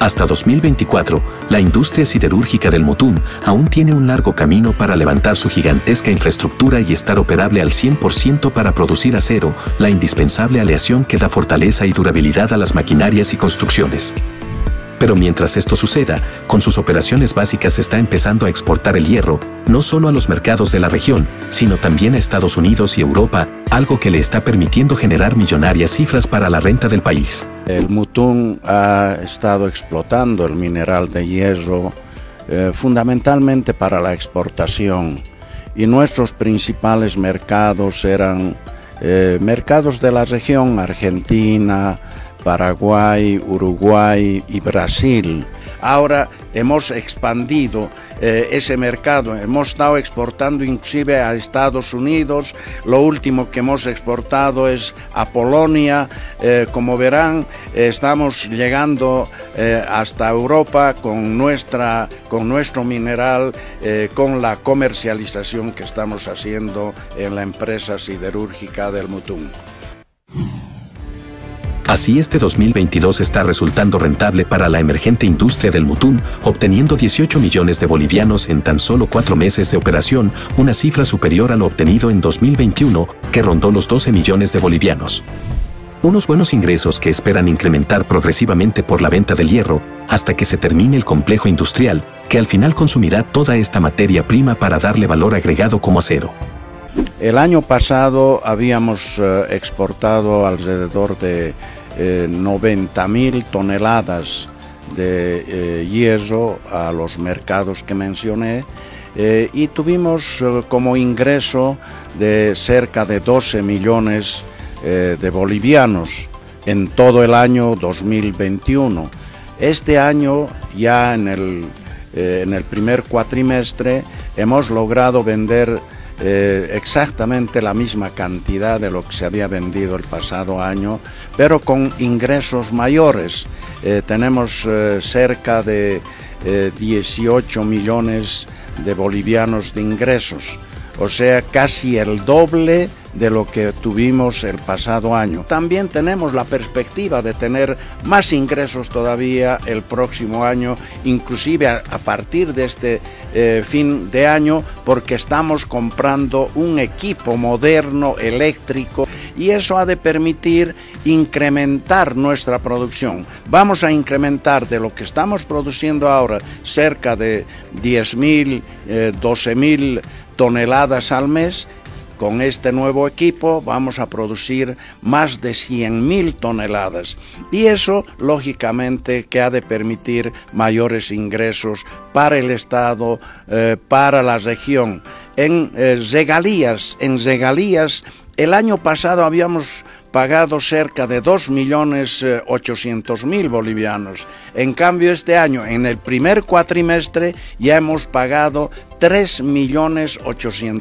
Hasta 2024, la industria siderúrgica del Mutún aún tiene un largo camino para levantar su gigantesca infraestructura y estar operable al 100% para producir acero, la indispensable aleación que da fortaleza y durabilidad a las maquinarias y construcciones. Pero mientras esto suceda, con sus operaciones básicas está empezando a exportar el hierro, no solo a los mercados de la región, sino también a Estados Unidos y Europa, algo que le está permitiendo generar millonarias cifras para la renta del país. El Mutún ha estado explotando el mineral de hierro eh, fundamentalmente para la exportación y nuestros principales mercados eran eh, mercados de la región, Argentina, Paraguay, Uruguay y Brasil. Ahora hemos expandido eh, ese mercado, hemos estado exportando inclusive a Estados Unidos, lo último que hemos exportado es a Polonia, eh, como verán estamos llegando eh, hasta Europa con, nuestra, con nuestro mineral, con la comercialización que estamos haciendo en la empresa siderúrgica del Mutún. Así este 2022 está resultando rentable para la emergente industria del mutún, obteniendo 18 millones de bolivianos en tan solo cuatro meses de operación, una cifra superior a lo obtenido en 2021, que rondó los 12 millones de bolivianos. Unos buenos ingresos que esperan incrementar progresivamente por la venta del hierro, hasta que se termine el complejo industrial, que al final consumirá toda esta materia prima para darle valor agregado como acero. El año pasado habíamos eh, exportado alrededor de 90 eh, mil toneladas de eh, hierro a los mercados que mencioné eh, y tuvimos como ingreso de cerca de 12 millones de bolivianos en todo el año 2021. Este año, ya en el, en el primer cuatrimestre, hemos logrado vender eh, exactamente la misma cantidad de lo que se había vendido el pasado año, pero con ingresos mayores. Eh, tenemos eh, cerca de 18 millones de bolivianos de ingresos, o sea, casi el doble de lo que tuvimos el pasado año. También tenemos la perspectiva de tener más ingresos todavía el próximo año, inclusive a, partir de este eh, fin de año, porque estamos comprando un equipo moderno eléctrico y eso ha de permitir incrementar nuestra producción. Vamos a incrementar de lo que estamos produciendo ahora cerca de 10.000, 12.000 eh, toneladas al mes con este nuevo equipo vamos a producir más de 100.000 toneladas y eso lógicamente que ha de permitir mayores ingresos para el Estado, eh, para la región. En eh, regalías, en regalías, el año pasado habíamos pagado cerca de 2.800.000 bolivianos. En cambio, este año, en el primer cuatrimestre, ya hemos pagado 3.800.000